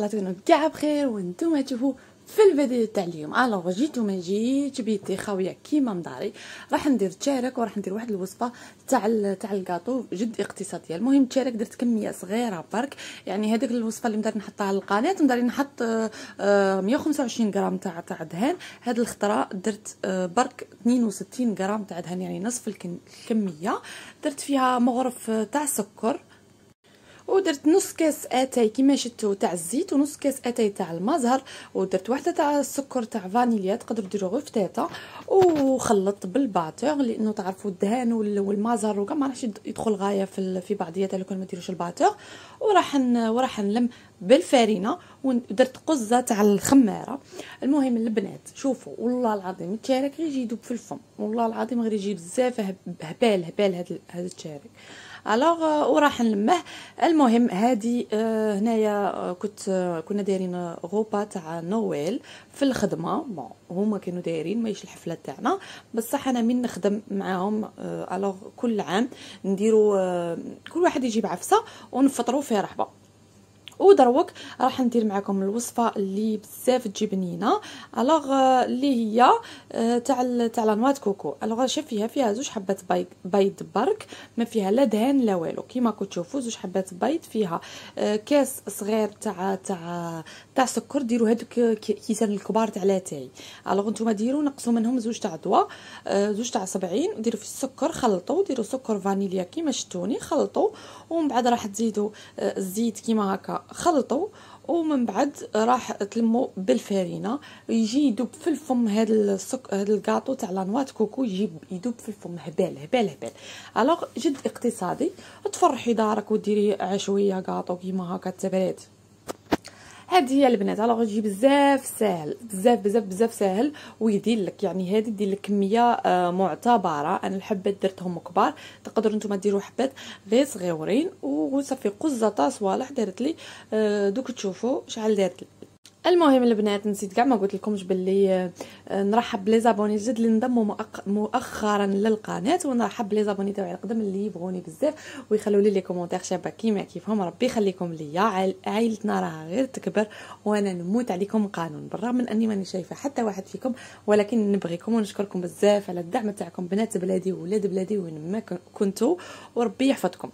الله تكونوا كاع بخير وأنتم تشوفوا في الفيديو تاع اليوم. alors جيتو ما جيت بيتي خاويه كيما مداري راح ندير تشارك وراح ندير واحد الوصفة تاع تاع الكاطو جد اقتصادية. المهم تشارك درت كمية صغيرة برك. يعني هذيك الوصفة اللي مداري نحطها للقناه مداري نحط 125 غرام تاع تاع دهان. هاد الخطره درت آه، برك 62 غرام تاع دهان يعني نصف الكمية. درت فيها مغرف تاع سكر. ودرت نص كاس آتاي كيما شفتوا تاع الزيت ونص كاس آتاي تاع المزهر. ودرت واحدة تاع السكر تاع فانيليا تقدروا ديروا غير فتاتة. وخلطت بال batteur لأنه تعرفوا الدهان والمزهر وكاع ما راحش يدخل غاية في في بعضياتها لو كان ما ديروش ال batteur. وراح وراح نلم بالفارينة ودرت قزة تاع الخمارة. المهم البنات شوفوا والله العظيم التشارك يجي يدوب في الفم. والله العظيم غير يجي بزاف هبال هبال هذا التشارك. alors وراح نلمه المهم هادي آه هنايا آه، كنت آه كنا دايرين repas تاع نويل في الخدمة. bon هما كانوا دايرين ماهيش الحفلة تاعنا بصح أنا من نخدم معاهم alors كل عام نديروا آه كل واحد يجيب عفسة ونفطروا فيها رحبة. ودروك راح ندير معكم الوصفة اللي بزاف تجي بنينه alors اللي هي آه، تاع تاع la noix de coco. alors شوف فيها فيها زوج حبات بيض برك ما فيها لا دهان لا والو. كيما كنتو تشوفوا زوج حبات بيض فيها آه، كاس صغير تاع تاع تاع سكر. ديروا هذوك كيسان الكبار تاع لاتاي alors نتوما ديروا نقصوا منهم زوج تاع دوا آه، زوج تاع 70 ديروا في السكر خلطوا ديروا سكر فانيليا كيما شتوني خلطوا ومن بعد راح تزيدوا الزيت كيما هكا. خلطوا ومن بعد راح تلموا بالفارينه يجي يدوب في الفم هذا السك هذا الكاطو تاع la noix de coco يجي يدوب في الفم هبال هبال هبال. alors جد اقتصادي تفرحي دارك وديري عشوية كاطو كيما هكا تبريد هذه هي البنات. alors يجي بزاف ساهل. بزاف بزاف بزاف ساهل. ويدير لك يعني هذه دير لك كمية آه معتبرة. أنا الحبات درتهم كبار. تقدروا نتوما ديروا حبات غير صغيورين وصافي قزة صوالح دارت لي. آه دوك تشوفوا شحال دارت لي. المهم البنات نسيت كاع ما قلت لكمش باللي آه، نرحب ب les abonnés جديد اللي انضموا مؤخرا للقناة ونرحب ب les abonnés تاعي القدم اللي يبغوني بزاف ويخلوا لي les commentaires شابة كيما كيفهم ربي يخليكم ليا. عائلتنا راها غير تكبر وأنا نموت عليكم قانون. بالرغم من أني ماني شايفة حتى واحد فيكم ولكن نبغيكم ونشكركم بزاف على الدعم تاعكم بنات بلادي وولاد بلادي وين ما كنتوا وربي يحفظكم.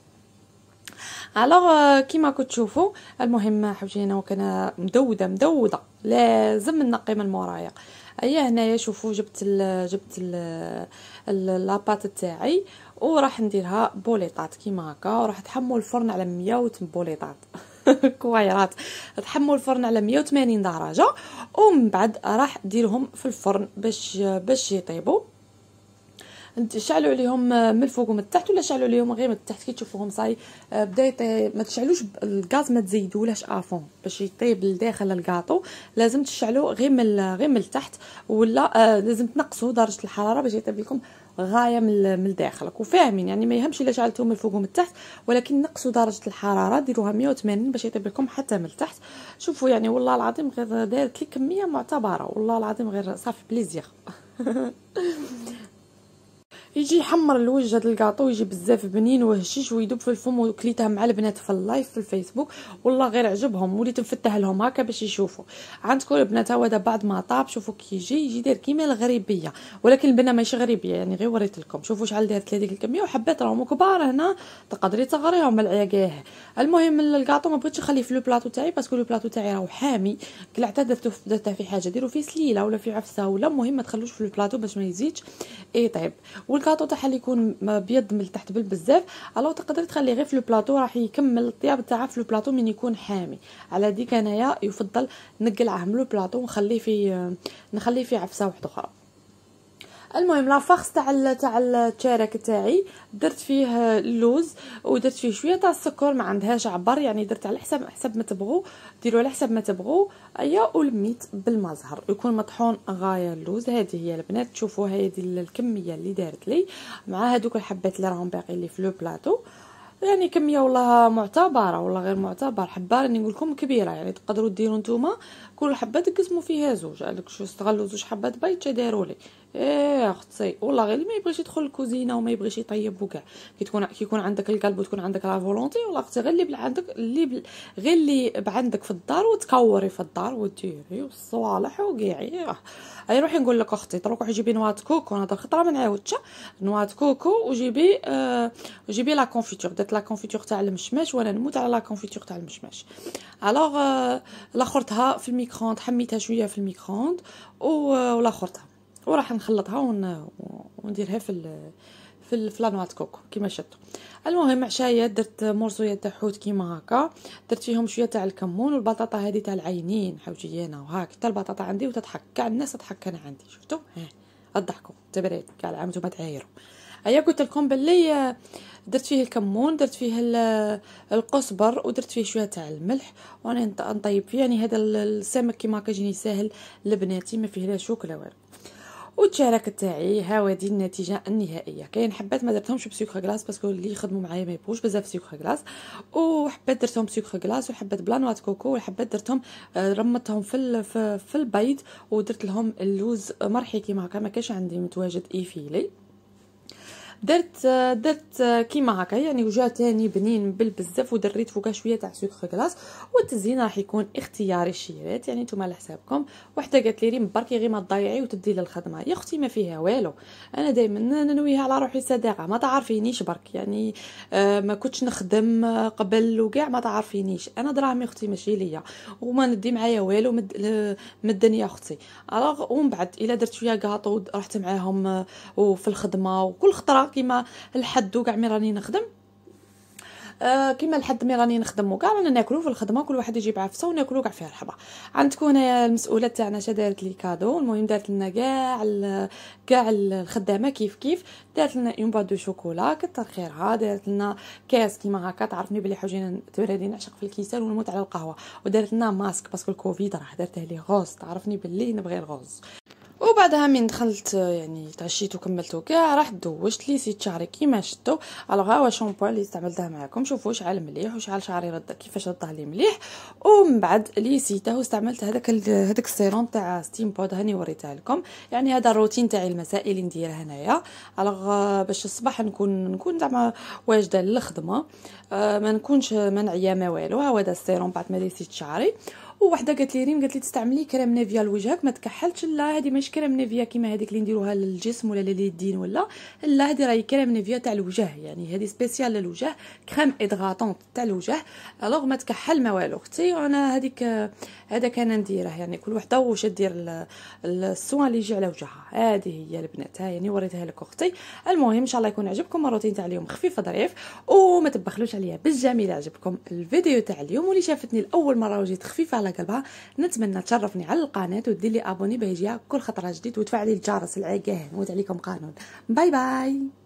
alors كيما كتشوفوا المهم حوجي أنا وكان مدودة مدودة. لازم نقي من مورايا أيا هنايا شوفوا جبت ال جبت la pâte تاعي وراح نديرها بوليطات. كيما هكا وراح تحمل الفرن على 100 بوليطات. كويرات. تحمل الفرن على 180 درجة ومن بعد راح ديرهم في الفرن باش باش يطيبوا. شعلوا عليهم من الفوق ومن التحت ولا شعلوا عليهم غير من التحت كي تشوفوهم صاي آه، بدا يطيب ما تشعلوش الغاز ما تزيدولهش à fond باش يطيب لداخل الكاطو لازم تشعلوا غير من غير من التحت ولا آه لازم تنقصوا درجة الحرارة باش يطيب لكم غاية من من داخلك. وفاهمين يعني ما يهمش إلا شعلتوه من الفوق ومن التحت ولكن نقصوا درجة الحرارة ديروها 180 باش يطيب لكم حتى من التحت شوفوا يعني والله العظيم غير دارت لي كمية معتبرة والله العظيم غير ça fait plaisir. يجي يحمر الوجه هذا الكاطو يجي بزاف بنين وهشيش ويدوب في الفم وكليتها مع البنات في ال live في الفيسبوك. والله غير عجبهم وليت نفتح لهم هكا باش يشوفوا. عندكم البنات هذا بعد ما طاب شوفوا كي يجي يجي داير كيما الغريبية. ولكن البنة ماشي غريبية يعني غير وريت لكم. شوفوا شحال دارت هذيك الكمية وحبات راهم كبار هنا. تقدري تغريهم العياقاه المهم الكاطو ما بغيتش نخليه في le plateau تاعي parce que le plateau تاعي راهو حامي. قلعته درته في حاجة ديروا فيه سليلة ولا في عفسة ولا المهم ما تخلوش في البلاطو باش ما يزيدش. يطيب والكاطو تاعها اللي يكون ابيض من التحت بالبزاف alors تقدر تخليه غير في البلاطو راح يكمل الطياب تاعها في البلاطو من يكون حامي. على ديك انايا يفضل نقلعه من البلاطو ونخليه في نخليه في عفسة واحدة أخرى المهم la farce تاع تاع التشارك تاعي. درت فيه اللوز ودرت فيه شوية تاع السكر ما عندهاش عبر يعني درت على حسب حسب ما تبغوا ديروا على حسب ما تبغوا أيا ولميت بالمزهر. يكون مطحون غاية اللوز. هذه هي البنات. تشوفوا هذه الكمية اللي دارت لي. مع هذوك الحبات اللي راهم باقي لي في le plateau. يعني كمية والله معتبرة والله غير معتبر حبة راني نقول لكم كبيرة. يعني تقدروا ديروا نتوما كل حبة تقسموا فيها زوج. قالك شو استغلوا زوج حبات بيض داروا لي. إيه أختي. والله غير ما يبغيش يدخل الكوزينة وما يبغيش يطيب وكاع. كي تكون كيكون عندك القلب وتكون عندك la volonté والله أختي غير اللي عندك اللي بل... غير اللي بعندك في الدار وتكوري في الدار وديري والصوالح وكاع أي روحي نقول لك أختي دروك روحي جيبي noix de coco أنا خطره ما نعاودش noix de coco وجيبي آه وجيبي la confiture. درت la confiture تاع المشماش وأنا نموت على la confiture تاع المشماش. alors آه لاخرتها في ال micro-ondes حميتها شوية في ال micro-ondes ولاخرتها وراح نخلطها ون... ونديرها في في في la noix de coco كيما شفتوا المهم عشاية درت مرصويه تاع حوت كيما هكا درت فيهم شوية تاع الكمون والبطاطا هذه تاع العينين حوجي أنا وهاك حتى البطاطا عندي وتضحك كاع الناس تضحك أنا عندي شفتوا ها الضحكوا تبريد كاع العام نتوما تعايروا هيا قلت لكم باللي درت فيه الكمون درت فيه القزبر ودرت فيه شوية تاع الملح وأنا نطيب فيه يعني هذا السمك كيما كيجيني ساهل لبناتي ما فيه لا شوك لا والو. والتشارك تاعي ها هذه النتيجة النهائية. كاين حبات ما درتهمش بسكر glace parce que اللي يخدموا معايا ما يبغوش بزاف سكر glace. وحبات درتهم بسكر glace وحبات ب la noix de coco وحبات درتهم آه، رمتهم في في البيض ودرت لهم اللوز مرحي كيما هكا. ما كاش عندي متواجد effilé. درت درت كيما هكا يعني وجا تاني بنين بالبزاف ودريت فوقه شوية تاع سكر glace والتزيين راح يكون اختياري الشيرات. يعني نتوما على حسابكم وحدة قالت لي ريم بركي غير ما تضيعي وتدي للخدمه يا أختي ما فيها والو. أنا دائما ننويها على روحي صداقة. ما تعرفينيش برك. يعني آه ما كنتش نخدم قبل وكاع ما تعرفينيش. أنا دراهمي أختي ماشي ليا. وما ندي معايا والو من الدنيا أختي. alors ومن بعد إلا درت شوية كاطو رحت معاهم وفي الخدمة وكل خطرة كيما الحد وكاع مي راني نخدم. آه كيما الحد مي راني نخدم وكاع رانا ناكلو في الخدمة كل واحد يجيب عفسة وناكلو كاع فيها رحبه عندكم هنايا المسؤولة تاعنا شا دارت لي cadeau المهم دارت لنا كاع كاع الخدامة كيف كيف. دارت لنا une boîte de chocolat كتر خيرها دارت لنا كاس كيما هكا تعرفني بلي حوجينا تبردي نعشق في الكيسان ونموت على القهوة. ودارت لنا masque parce que الكوفيد راه درته لي rose تعرفني بلي نبغي ال rose وبعدها من دخلت يعني تعشيت وكملت كاع راح دوشت ليسيت شعري كيما شفتوا alors ها هو شامبو اللي استعملته معكم شوفوا شحال مليح وشحال شعري رد كيفاش رده لي مليح. ومن بعد ليسيته واستعملت هذاك هذاك السيروم تاع Steampod هاني وريته لكم. يعني هذا الروتين تاعي المسائي اللي ندير هنايا. alors باش الصباح نكون نكون زعما واجدة للخدمة. آه ما نكونش ما ما والو. ها هذا السيروم بعد ما ليسيت شعري. وحده قالت لي ريم قالت لي تستعملي كريم نيفيا لوجهك ما تكحلش لا هذه ماشي كريم نيفيا كيما هذيك اللي نديروها للجسم ولا لليدين ولا. لا هذه راهي كريم نيفيا تاع الوجه يعني هذه spécial للوجه crème hydratante تاع الوجه. alors ما تكحل ما والو أختي. وأنا هذيك هذا كان نديره يعني كل وحدة واش دير ال soin اللي يجي على وجهها. هذه هي البنات ها يعني وريتها لك أختي. المهم إن شاء الله يكون عجبكم. الروتين تاع اليوم خفيف ظريف وما تبخلوش عليا بالجميل عجبكم الفيديو تاع اليوم. واللي شافتني لأول مرة وجيت خفيفة على قلبها. نتمنى تشرفني على القناة ودير لي abonner يجيها كل خطرة جديد وتفعلي الجرس العقاه نموت عليكم قانون. باي باي.